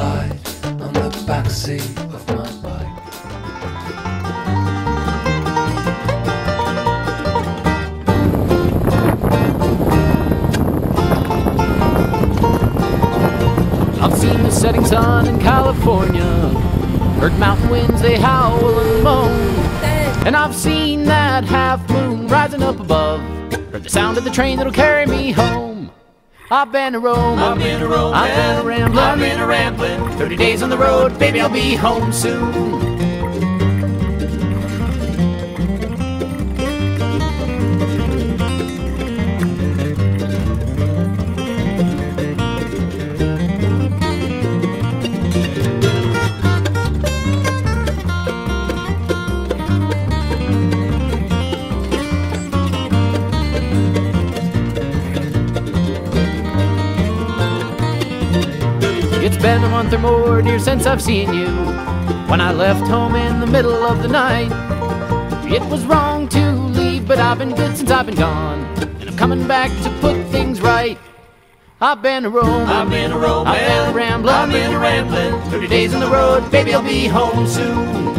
slide on the backseat of my bike. I've seen the setting sun in California. Heard mountain winds, they howl and moan. And I've seen that half moon rising up above. Heard the sound of the train that'll carry me home. I've been a roaming. I've been a roaming. I've been a rambling. I've been a rambling. 30 days on the road, baby, I'll be home soon. Been a month or more, dear, since I've seen you. When I left home in the middle of the night, it was wrong to leave, but I've been good since I've been gone. And I'm coming back to put things right. I've been a roaming. I've been a roaming. I've been a rambling. I've been a rambling. 30 days on the road, baby, I'll be home soon.